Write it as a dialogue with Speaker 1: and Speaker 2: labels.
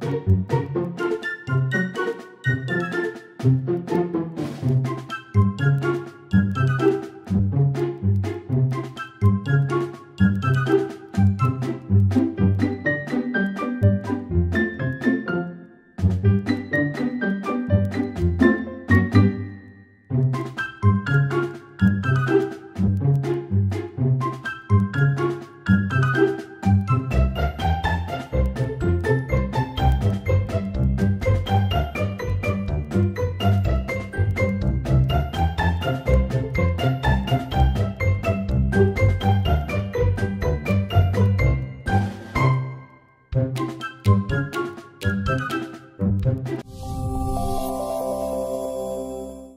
Speaker 1: Thank you. Música